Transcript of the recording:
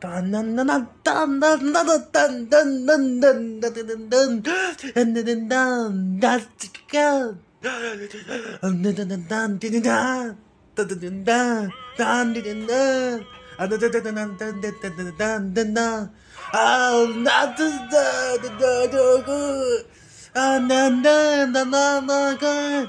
Dun dun dun dun dun dun dun dun dun dun dun dun dun dun dun that's the girl. Dun dun dun dun dun dun dun dun dun dun dun dun dun dun. Dun dun dun dun dun dun dun dun dun dun. Oh, not the the the the good. Ah, na na na na na good.